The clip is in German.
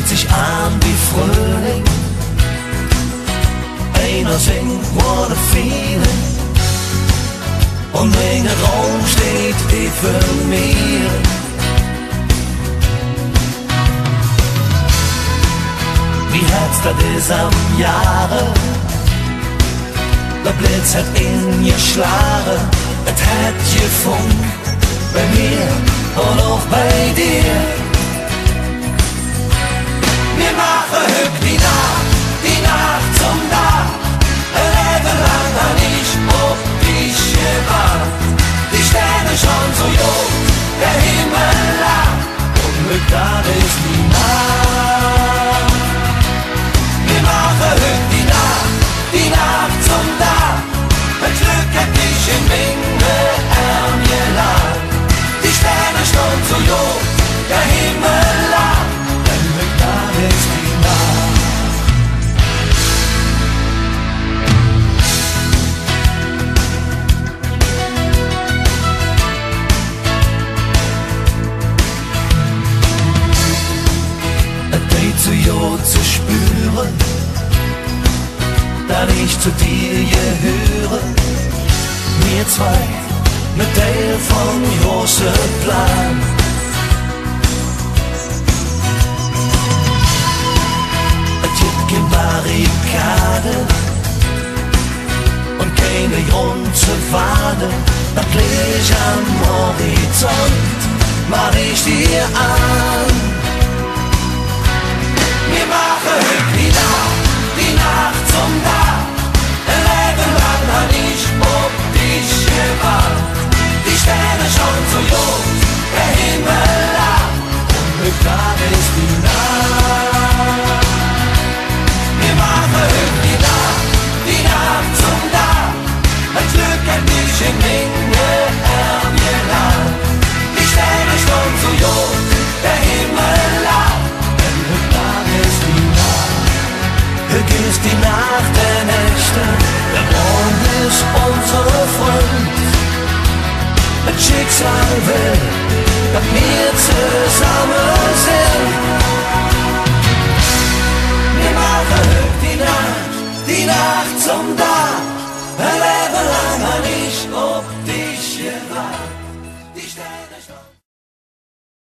fühlt sich an wie Frühling. Einer singt what a feeling. Und in der Raum steht wie für mir. Wie Herz das ist am Jahre. Der Blitz hat in ihr Schlare. Es hat ihr Funk bei mir und auch face dass ich zu dir gehöre. Wir zwei, mit Teil vom großen Plan. Es gibt keine Barrikade und keine Grund zu warten. Das Licht am Horizont mach ich dir an. will, dass wir zusammen sind. Wir machen die Nacht, die Nacht zum Tag, ein Leben lang habe ich auf dich gewartet.